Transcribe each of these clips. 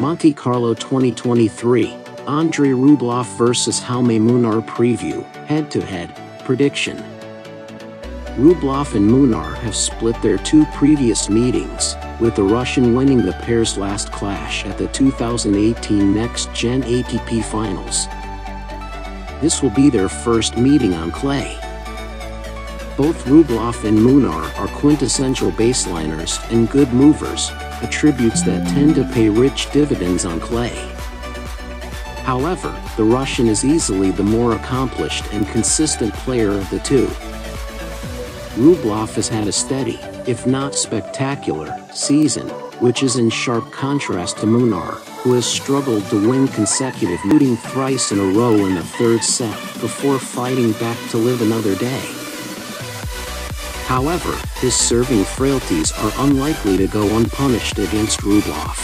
Monte Carlo 2023, Andrey Rublev vs. Jaume Munar preview, head-to-head, prediction. Rublev and Munar have split their two previous meetings, with the Russian winning the pair's last clash at the 2018 Next Gen ATP Finals. This will be their first meeting on clay. Both Rublev and Munar are quintessential baseliners and good movers, attributes that tend to pay rich dividends on clay. However, the Russian is easily the more accomplished and consistent player of the two. Rublev has had a steady, if not spectacular, season, which is in sharp contrast to Munar, who has struggled to win consecutive looting thrice in a row in the third set before fighting back to live another day. However, his serving frailties are unlikely to go unpunished against Rublev.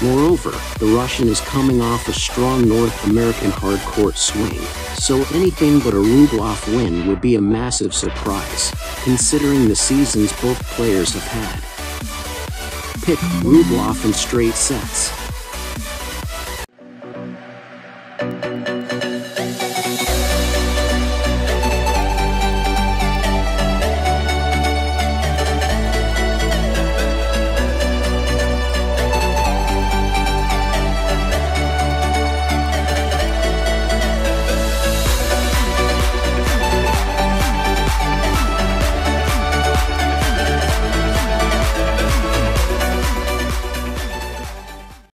Moreover, the Russian is coming off a strong North American hardcourt swing, so anything but a Rublev win would be a massive surprise, considering the seasons both players have had. Pick Rublev in straight sets.